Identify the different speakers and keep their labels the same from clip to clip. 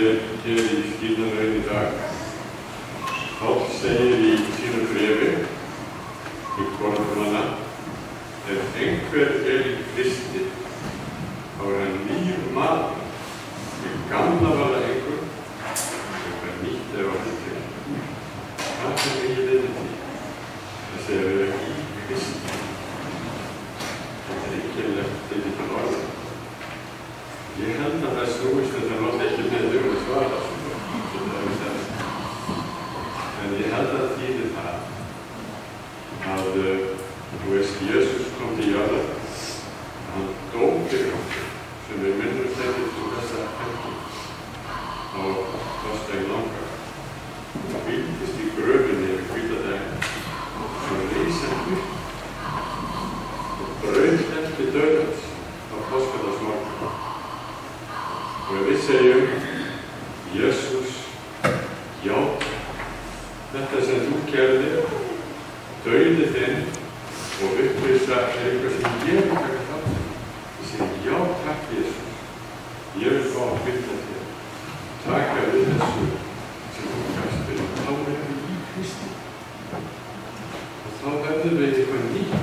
Speaker 1: keren geschiedenis daar. God zij die zielen vreven, gekomen mannen, en enkel heilig Christen, maar een nieuw maat, kan nog wel enkel, Ik ben niet dat wat hele tijd. Dat is een tijd. dat is een hele tijd. Dat is een tijd. dat is het Je tijd. dat als logisch dat Jésús, já, þetta sem þú gerðir, döði þinn og upplýsa er eitthvað sem ég taka þátt í. Ég segi, já, takk Jésús, ég vil fá að fylgja þér. Taka við þessu sem þú gafst fyrir, þá erum við í Kristi. Og þá verðum við eitthvað nýtt,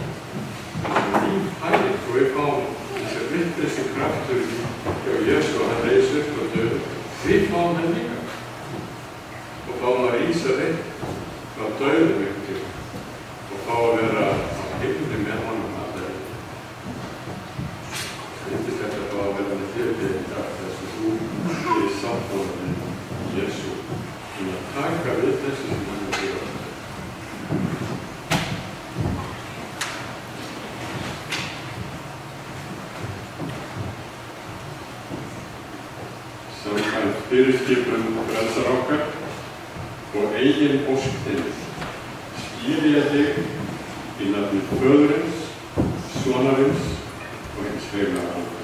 Speaker 1: eitthvað nýtt hægt og við fáum þessi vittleysi kraftur hjá Jésu og hann reys upp og döður. Við fáum hann líka og fáum að rísa veitt frá döðum ykkur og fá að vera á heimli með honum allir. Þetta er þetta að vera með þér fyrir í dag þess að þú er sáttmála með Jésu um að taka við þessu sem hann er fyrir okkur. Samkvæmt fyrirskipum frelsar okkar og eigin ósktinni skýri ég þig í nafni föðurins, sonarins og hins heima alveg.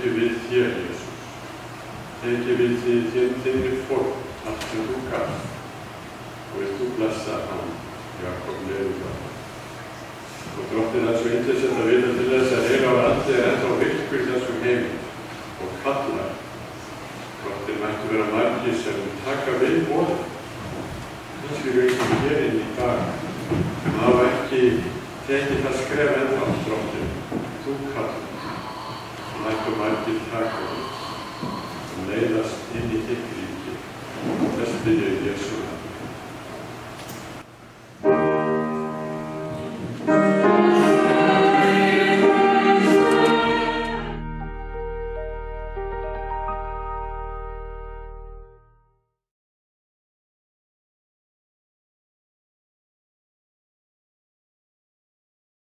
Speaker 1: Tekið við þér, Jésús. Tekið við því þinn þinni fólk, allt sem þú gafst. Og veist þú blessa hann, Jakob Leifur. Og dróttin að svo índislegt að vita til þess að reyna á allir er ennþá virkur í þessum heim og kalla. Dróttin mættu vera margir sem taka við bóðum. Kannski við ekki hér inn í dag, en hafa ekki tekið það skref ennþá, dróttin. Þú kallar. narkomanti šakomis, leidas įmitikrinti, tas pidėjo Jėzų.